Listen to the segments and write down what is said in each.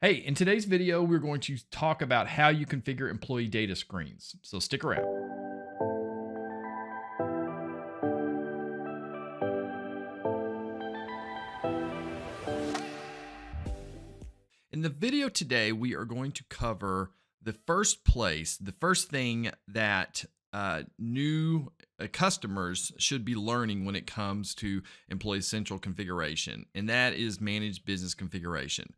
Hey, in today's video, we're going to talk about how you configure employee data screens. So stick around. In the video today, we are going to cover the first place, the first thing that uh, new uh, customers should be learning when it comes to Employee Central configuration, and that is managed business configuration.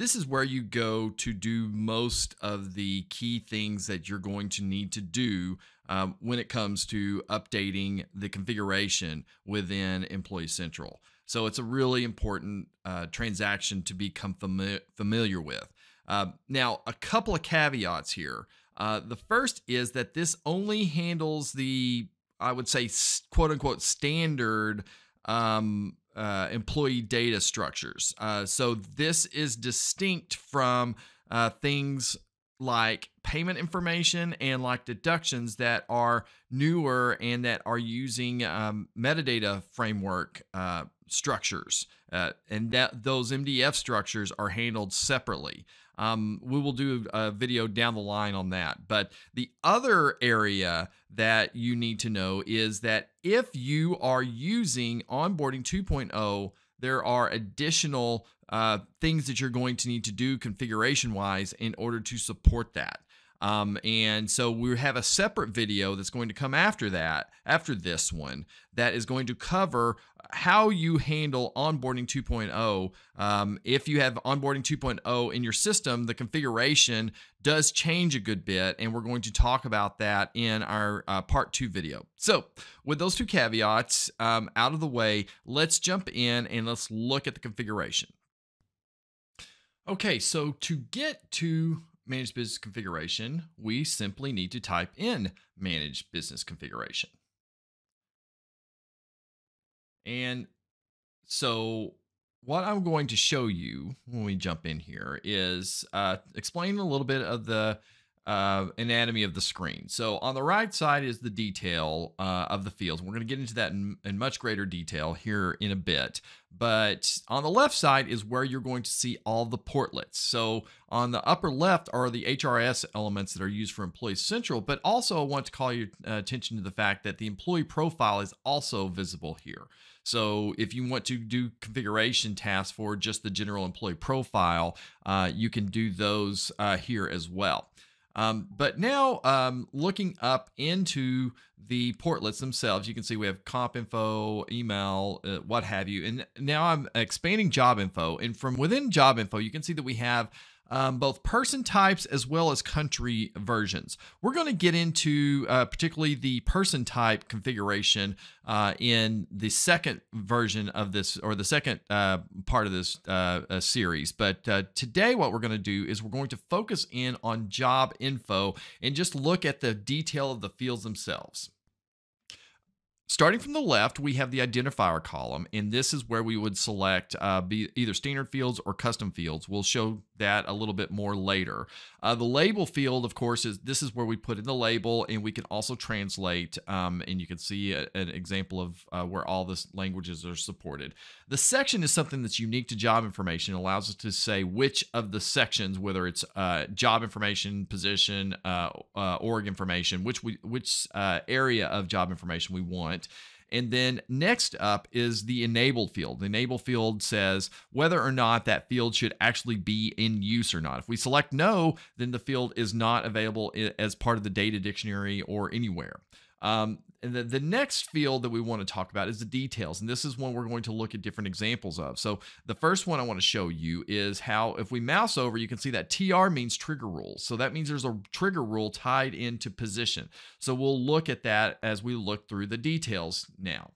This is where you go to do most of the key things that you're going to need to do um, when it comes to updating the configuration within Employee Central. So it's a really important uh, transaction to become fami- familiar with. Uh, now, a couple of caveats here. Uh, the first is that this only handles the, I would say, quote unquote, standard um, uh, employee data structures. Uh, so this is distinct from uh, things like payment information and like deductions that are newer and that are using um, metadata framework uh, structures. Uh, and that those MDF structures are handled separately. Um, we will do a video down the line on that. But the other area that you need to know is that if you are using onboarding 2.0, there are additional uh, things that you're going to need to do configuration wise in order to support that. Um, and so we have a separate video that's going to come after that, after this one, that is going to cover how you handle onboarding 2.0. Um, if you have onboarding 2.0 in your system, the configuration does change a good bit, and we're going to talk about that in our uh, part two video. So, with those two caveats um, out of the way, let's jump in and let's look at the configuration. Okay, so to get to managed business configuration, we simply need to type in manage business configuration. And so what I'm going to show you when we jump in here is uh, explain a little bit of the uh, anatomy of the screen. So on the right side is the detail uh, of the fields. We're going to get into that in, in, much greater detail here in a bit. But on the left side is where you're going to see all the portlets. So on the upper left are the HRIS elements that are used for Employee Central, but also I want to call your uh, attention to the fact that the employee profile is also visible here. So if you want to do configuration tasks for just the general employee profile, uh, you can do those uh, here as well. Um, but now um, looking up into the portlets themselves, you can see we have comp info, email, uh, what have you. And now I'm expanding job info. And from within job info, you can see that we have um, both person types as well as country versions. We're going to get into uh, particularly the person type configuration uh, in the second version of this or the second uh, part of this uh, series. But uh, today, what we're going to do is we're going to focus in on job info and just look at the detail of the fields themselves. Starting from the left, we have the identifier column, and this is where we would select uh, either standard fields or custom fields. We'll show that a little bit more later. Uh, the label field, of course, is this is where we put in the label, and we can also translate, um, and you can see a, an example of uh, where all the languages are supported. The section is something that's unique to job information. It allows us to say which of the sections, whether it's uh, job information, position, uh, uh, org information, which we which area of job information we want and then next up is the enabled field. The enabled field says whether or not that field should actually be in use or not. If we select no, then the field is not available as part of the data dictionary or anywhere. Um, and the, the next field that we want to talk about is the details. And this is one we're going to look at different examples of. So the first one I want to show you is how if we mouse over, you can see that TR means trigger rules. So that means there's a trigger rule tied into position. So we'll look at that as we look through the details now.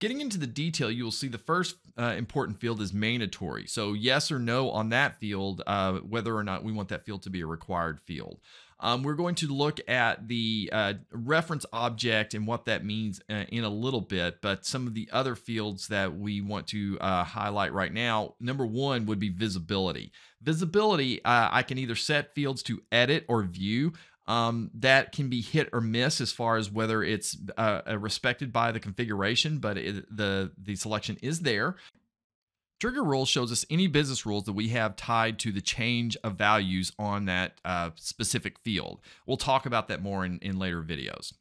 Getting into the detail, you will see the first uh, important field is mandatory. So yes or no on that field, uh, whether or not we want that field to be a required field. Um, we're going to look at the uh, reference object and what that means uh, in a little bit, but some of the other fields that we want to uh, highlight right now, number one would be visibility. Visibility, uh, I can either set fields to edit or view. Um, that can be hit or miss as far as whether it's uh, respected by the configuration, but it, the the selection is there. Trigger rules shows us any business rules that we have tied to the change of values on that uh, specific field. We'll talk about that more in, in later videos.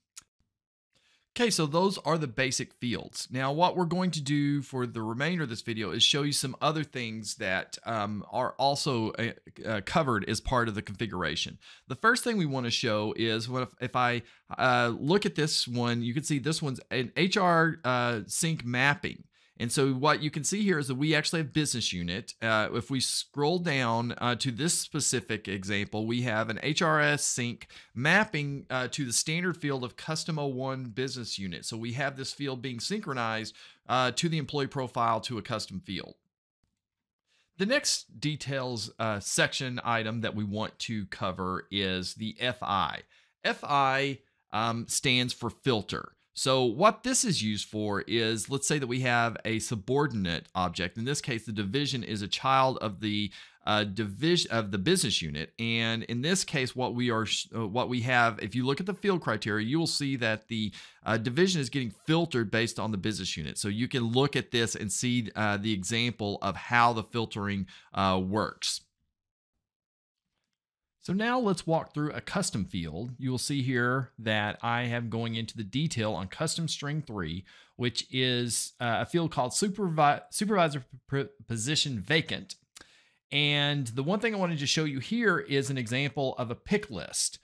Okay, so those are the basic fields. Now, what we're going to do for the remainder of this video is show you some other things that um, are also uh, uh, covered as part of the configuration. The first thing we want to show is what if, if I uh, look at this one, you can see this one's an HR uh, sync mapping. And so what you can see here is that we actually have business unit. Uh, if we scroll down uh, to this specific example, we have an HRIS sync mapping uh, to the standard field of custom 01 business unit. So we have this field being synchronized uh, to the employee profile to a custom field. The next details uh, section item that we want to cover is the FI. FI um, stands for filter. So what this is used for is, let's say that we have a subordinate object. In this case, the division is a child of the uh, division of the business unit. And in this case, what we are, uh, what we have, if you look at the field criteria, you will see that the uh, division is getting filtered based on the business unit. So you can look at this and see uh, the example of how the filtering uh, works. So now let's walk through a custom field. You will see here that I have going into the detail on custom string three, which is uh, a field called supervi supervisor position vacant. And the one thing I wanted to show you here is an example of a pick list.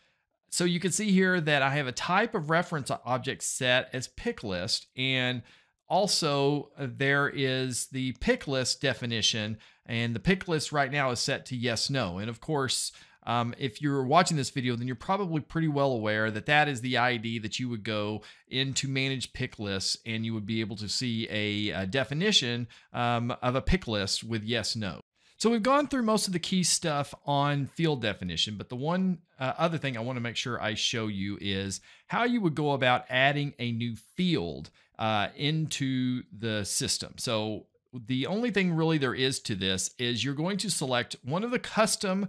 So you can see here that I have a type of reference object set as pick list and also uh, there is the pick list definition and the pick list right now is set to yes, no. And of course, um, if you're watching this video, then you're probably pretty well aware that that is the ID that you would go into manage pick lists and you would be able to see a, a definition um, of a pick list with yes, no. So we've gone through most of the key stuff on field definition, but the one uh, other thing I want to make sure I show you is how you would go about adding a new field uh, into the system. So the only thing really there is to this is you're going to select one of the custom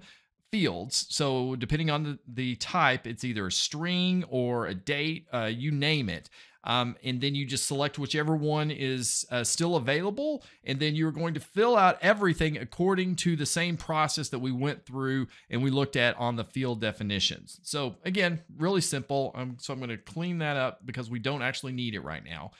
fields. So depending on the, the type, it's either a string or a date, uh, you name it. Um, and then you just select whichever one is uh, still available. And then you're going to fill out everything according to the same process that we went through and we looked at on the field definitions. So again, really simple. Um, so I'm going to clean that up because we don't actually need it right now.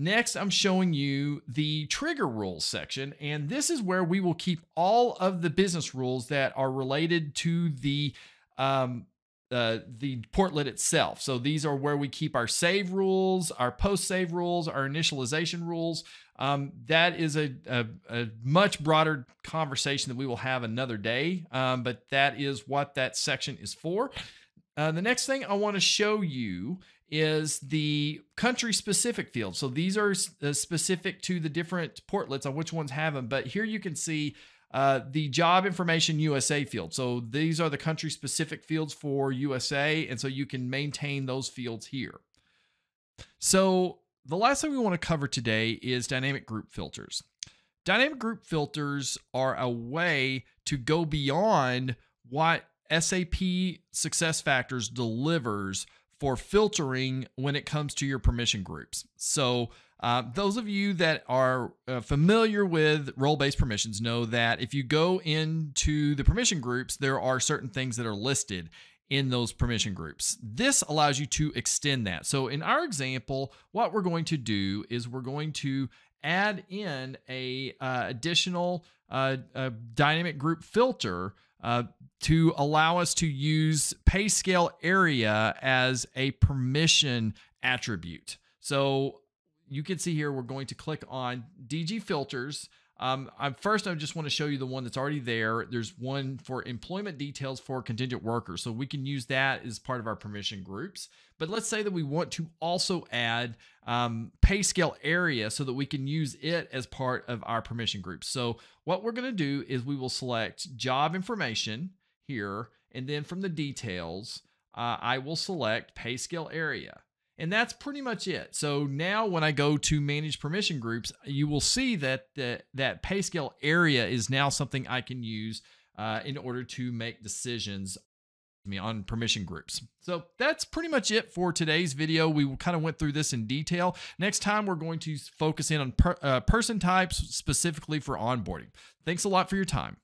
Next, I'm showing you the trigger rules section, and this is where we will keep all of the business rules that are related to the um, uh, the portlet itself. So these are where we keep our save rules, our post save rules, our initialization rules. Um, that is a, a, a, much broader conversation that we will have another day, um, but that is what that section is for. Uh, the next thing I want to show you is the country specific field. So these are uh, specific to the different portlets on which ones have them. But here you can see uh, the job information USA field. So these are the country specific fields for USA. And so you can maintain those fields here. So the last thing we want to cover today is dynamic group filters. Dynamic group filters are a way to go beyond what SAP SuccessFactors delivers for filtering when it comes to your permission groups. So, uh, those of you that are uh, familiar with role based permissions know that if you go into the permission groups, there are certain things that are listed in those permission groups. This allows you to extend that. So, in our example, what we're going to do is we're going to add in a uh, additional uh, dynamic group filter uh, to allow us to use pay scale area as a permission attribute. So you can see here, we're going to click on DG filters. Um, I, first, I just want to show you the one that's already there. There's one for employment details for contingent workers. So we can use that as part of our permission groups. But let's say that we want to also add um, pay scale area so that we can use it as part of our permission groups. So what we're going to do is we will select job information here. And then from the details, uh, I will select pay scale area. And that's pretty much it. So now when I go to manage permission groups, you will see that the, that pay scale area is now something I can use uh, in order to make decisions me on permission groups. So that's pretty much it for today's video. We kind of went through this in detail. Next time, we're going to focus in on per, uh, person types specifically for onboarding. Thanks a lot for your time.